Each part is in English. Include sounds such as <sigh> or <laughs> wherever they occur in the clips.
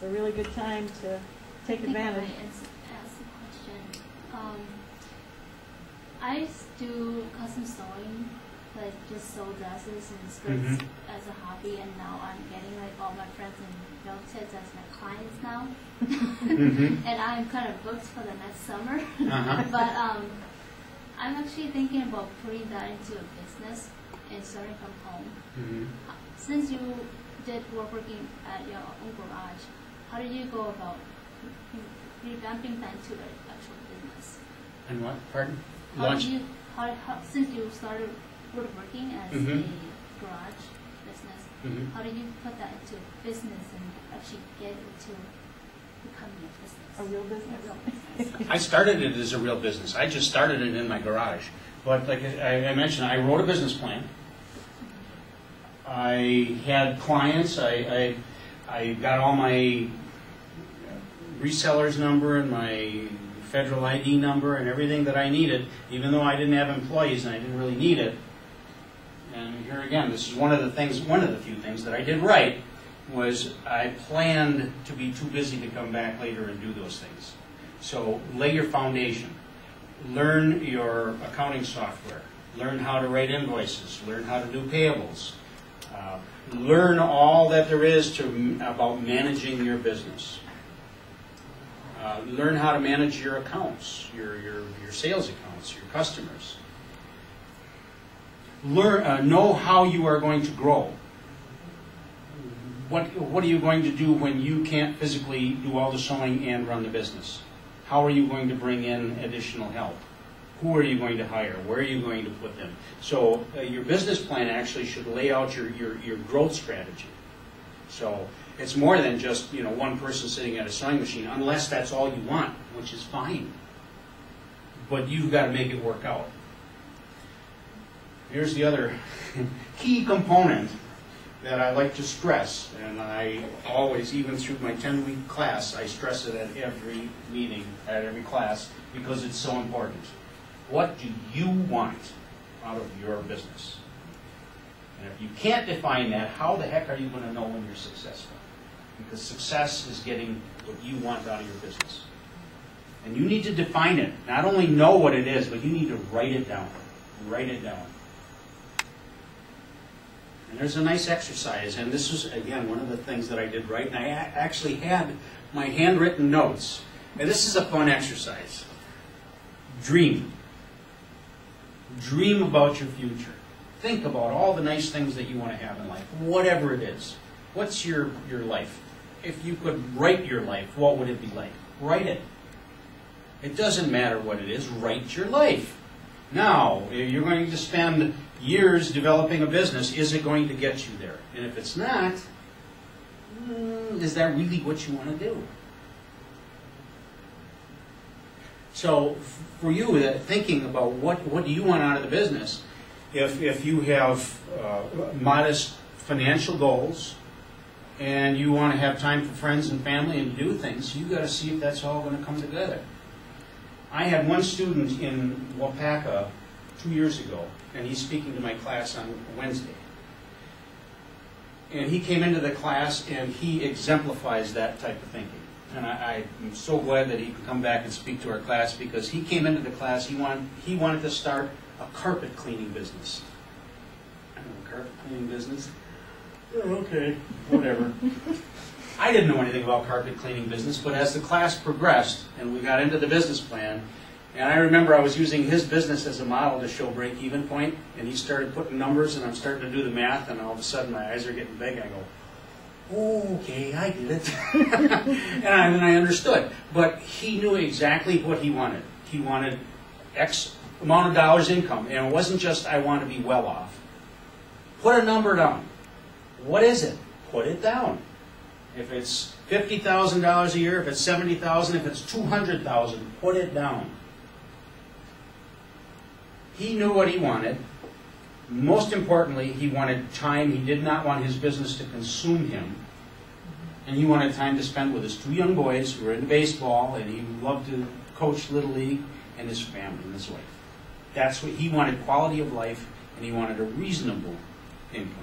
it's a really good time to take I think I advantage. might ans- ask a question. Um, I s- do custom sewing, like just sew dresses and skirts Mhm. as a hobby, and now I'm getting like all my friends and relatives as my clients now. Mhm. <laughs> and I'm kind of booked for the next summer. Uh-huh. <laughs> but um, I'm actually thinking about putting that into a business and starting from home. Mhm. Since you did work working at your own garage, how do you go about revamping that into an actual business? And what, pardon? How Launch, did you, how, how, since you started woodworking as Mhm. a garage business, Mhm. how did you put that into business and actually get it to becoming a business? A real business. A real business. I started it as a real business. I just started it in my garage. But like I I mentioned, I wrote a business plan. I had clients, I, I, I got all my resellers number and my federal ID number and everything that I needed, even though I didn't have employees and I didn't really need it. And here again, this is one of the things, one of the few things that I did right, was I planned to be too busy to come back later and do those things. So lay your foundation. Learn your accounting software. Learn how to write invoices. Learn how to do payables. Uh, learn all that there is to about managing your business. Uh, learn how to manage your accounts, your, your, your sales accounts, your customers. Learn, uh, know how you are going to grow. What, what are you going to do when you can't physically do all the sewing and run the business? How are you going to bring in additional help? Who are you going to hire? Where are you going to put them? So uh, your business plan actually should lay out your, your, your growth strategy. So it's more than just, you know, one person sitting at a sewing machine, unless that's all you want, which is fine. But you've got to make it work out. Here's the other <laughs> key component that I like to stress, and I always, even through my 10-week class, I stress it at every meeting, at every class, because it's so important. What do you want out of your business? And if you can't define that, how the heck are you going to know when you're successful? Because success is getting what you want out of your business. And you need to define it. Not only know what it is, but you need to write it down. Write it down. And there's a nice exercise, and this is, again, one of the things that I did right. And I actually had my handwritten notes. And this is a fun exercise. Dream. Dream about your future. Think about all the nice things that you want to have in life, whatever it is. What's your, your life? If you could write your life, what would it be like? Write it. It doesn't matter what it is, write your life. Now, you're going to spend years developing a business, is it going to get you there? And if it's not, mm, is that really what you want to do? So, for you, thinking about what, what do you want out of the business, if, if you have uh, modest financial goals and you want to have time for friends and family and do things, you got to see if that's all going to come together. I had one student in Wapaka two years ago, and he's speaking to my class on Wednesday. And he came into the class and he exemplifies that type of thinking. And I, I'm so glad that he could come back and speak to our class because he came into the class, he wanted, he wanted to start a carpet cleaning business. I carpet cleaning business? Oh, okay, whatever. I didn't know anything about carpet cleaning business, but as the class progressed and we got into the business plan, and I remember I was using his business as a model to show break-even point, and he started putting numbers, and I'm starting to do the math, and all of a sudden my eyes are getting big. I go, okay, I get <laughs> it. and I, I understood. But he knew exactly what he wanted. He wanted X amount of dollars income, and it wasn't just I want to be well off. Put a number down. What is it? Put it down. If it's fifty thousand dollars a year, if it's seventy thousand, if it's two hundred thousand, put it down. He knew what he wanted. Most importantly, he wanted time. He did not want his business to consume him. And he wanted time to spend with his two young boys who were into baseball, and he loved to coach Little League, and his family and his wife. That's what he wanted quality of life, and he wanted a reasonable income.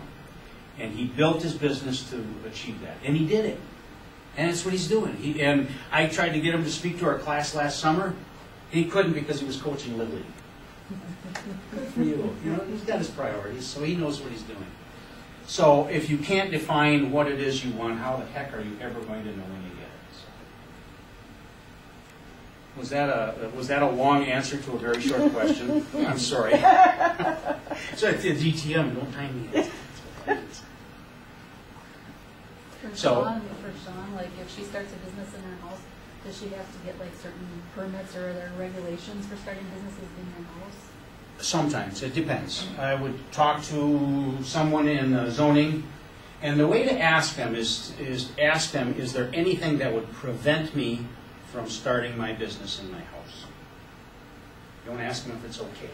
And he built his business to achieve that. And he did it. And that's what he's doing. He, and I tried to get him to speak to our class last summer. He couldn't because he was coaching Little League. Good for you. You know, he's got his priorities, so he knows what he's doing. So if you can't define what it is you want, how the heck are you ever going to know when you get it? So. Was that a was that a long answer to a very short question? <laughs> I'm sorry. so it's a DTM. Don't time me. <laughs> For So- Sean, for Sean, like if she starts a business in her house, does she have to get like certain permits or are there regulations for starting businesses in her house? Sometimes, it depends. I would talk to someone in uh, zoning, and the way to ask them is, is ask them, is there anything that would prevent me from starting my business in my house? Don't ask them if it's okay.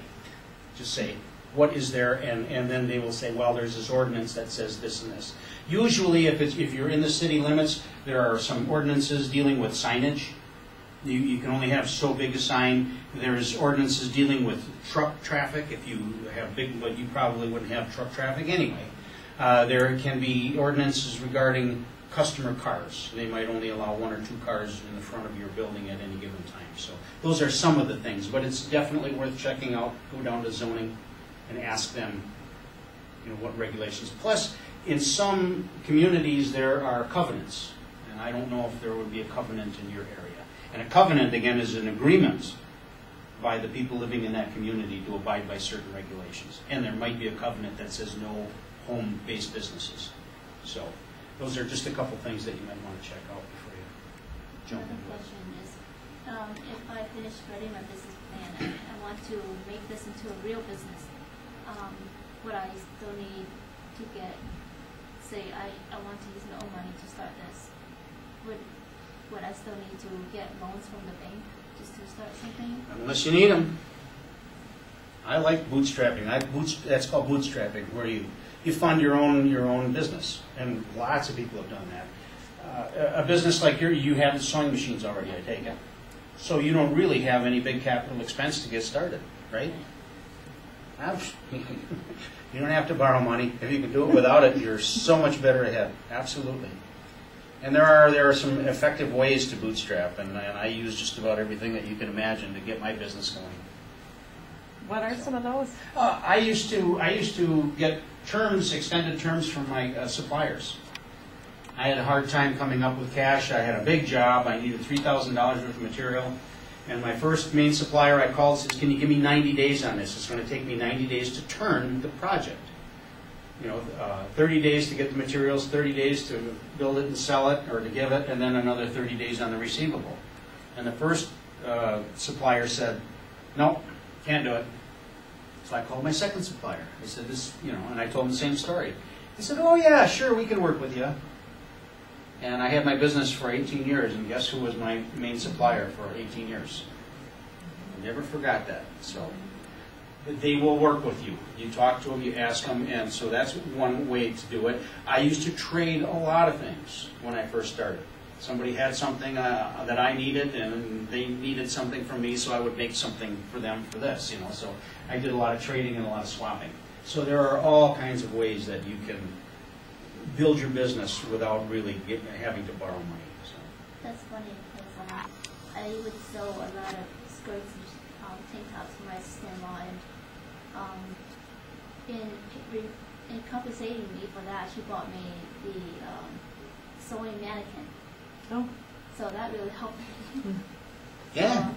Just say, what is there, and, and then they will say, well, there's this ordinance that says this and this. Usually, if it's, if you're in the city limits, there are some ordinances dealing with signage. You, you can only have so big a sign. There's ordinances dealing with truck traffic, if you have big, but you probably wouldn't have truck traffic anyway. Uh, there can be ordinances regarding customer cars. They might only allow one or two cars in the front of your building at any given time. So those are some of the things, but it's definitely worth checking out. Go down to zoning and ask them, you know, what regulations. Plus, in some communities, there are covenants, and I don't know if there would be a covenant in your area. And a covenant, again, is an agreement by the people living in that community to abide by certain regulations. And there might be a covenant that says no home-based businesses. So, those are just a couple things that you might want to check out before you jump Another into question is, um, if I finish writing my business plan I want to make this into a real business, um, would I still need to get, say, I, I want to use my own money to start this? Would, would I still need to get loans from the bank just to start something? Unless you need them. I like bootstrapping. I boots, that's called bootstrapping, where you, you fund your own, your own business. And lots of people have done that. Uh, a a business like your, you have the sewing machines already, I take it. So you don't really have any big capital expense to get started, right? Abs- You don't have to borrow money. If you can do it without it, you're so much better ahead. Absolutely. And there are, there are some effective ways to bootstrap, and, and I use just about everything that you can imagine to get my business going. What are some of those? Uh, I used to, I used to get terms, extended terms from my uh, suppliers. I had a hard time coming up with cash. I had a big job. I needed three thousand dollars worth of material. And my first main supplier I called says, can you give me ninety days on this? It's gonna take me ninety days to turn the project. You know, uh, thirty days to get the materials, thirty days to build it and sell it, or to give it, and then another thirty days on the receivable. And the first uh, supplier said, no, can't do it. So I called my second supplier. I said, this, you know, and I told him the same story. He said, oh yeah, sure, we can work with you. And I had my business for 18 years, and guess who was my main supplier for 18 years? I never forgot that. So they will work with you. You talk to them, you ask them, and so that's one way to do it. I used to trade a lot of things when I first started. Somebody had something uh, that I needed, and they needed something from me, so I would make something for them for this, you know. So I did a lot of trading and a lot of swapping. So there are all kinds of ways that you can build your business without really get, having to borrow money. So. That's funny because um, I would sew a lot of skirts and um, tank tops for my sister-in-law, and um, in in compensating me for that, she bought me the um, sewing mannequin. Oh, So that really helped me. <laughs> Yeah,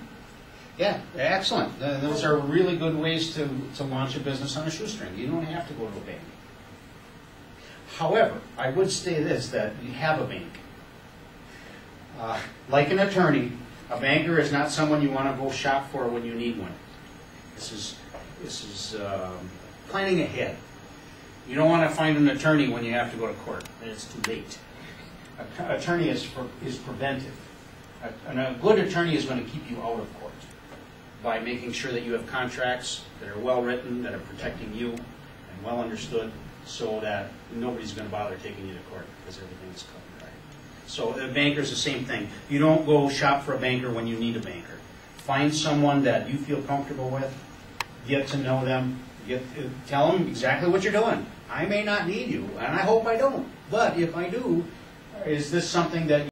yeah, excellent. Uh, Those are really good ways to, to launch a business on a shoestring. You don't have to go to a bank. However, I would say this, that you have a bank. Uh, Like an attorney, a banker is not someone you want to go shop for when you need one. This is, this is um, planning ahead. You don't want to find an attorney when you have to go to court, and it's too late. An attorney is, for- is preventive. A- And a good attorney is going to keep you out of court by making sure that you have contracts that are well-written, that are protecting you and well understood, so that nobody's going to bother taking you to court because everything is dry. So a banker's the same thing. You don't go shop for a banker when you need a banker. Find someone that you feel comfortable with, get to know them, get, tell them exactly what you're doing. I may not need you, and I hope I don't, but if I do, is this something that